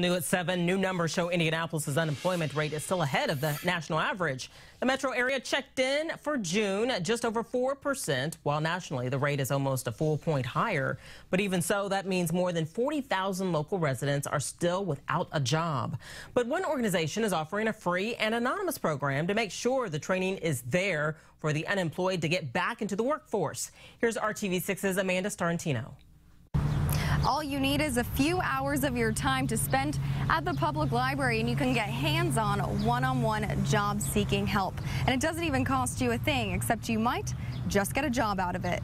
New at 7, new numbers show Indianapolis' unemployment rate is still ahead of the national average. The metro area checked in for June at just over 4%, while nationally the rate is almost a full point higher. But even so, that means more than 40,000 local residents are still without a job. But one organization is offering a free and anonymous program to make sure the training is there for the unemployed to get back into the workforce. Here's RTV6's Amanda Starrantino. All you need is a few hours of your time to spend at the public library and you can get hands-on one-on-one job seeking help. And it doesn't even cost you a thing except you might just get a job out of it.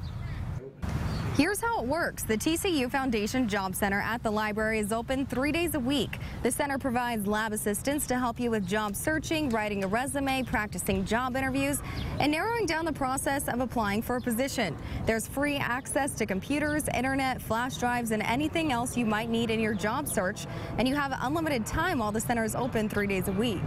Here's how it works. The TCU Foundation Job Center at the library is open three days a week. The center provides lab assistance to help you with job searching, writing a resume, practicing job interviews, and narrowing down the process of applying for a position. There's free access to computers, internet, flash drives, and anything else you might need in your job search. And you have unlimited time while the center is open three days a week.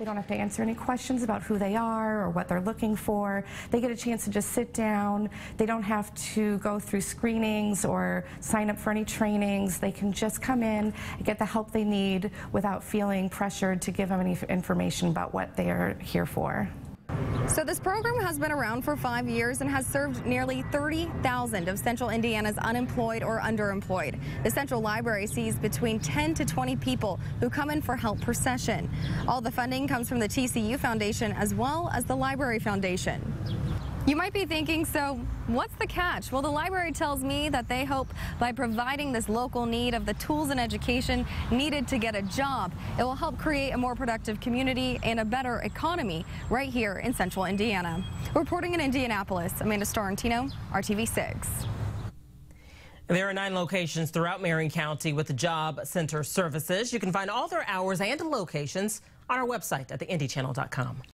They don't have to answer any questions about who they are or what they're looking for. They get a chance to just sit down. They don't have to go through screenings or sign up for any trainings. They can just come in and get the help they need without feeling pressured to give them any information about what they are here for. So this program has been around for five years and has served nearly 30,000 of Central Indiana's unemployed or underemployed. The Central Library sees between 10 to 20 people who come in for help per session. All the funding comes from the TCU Foundation as well as the Library Foundation. You might be thinking, so what's the catch? Well, the library tells me that they hope by providing this local need of the tools and education needed to get a job, it will help create a more productive community and a better economy right here in central Indiana. Reporting in Indianapolis, Amanda Starrantino, RTV6. There are nine locations throughout Marion County with the Job Center services. You can find all their hours and locations on our website at theindychannel.com.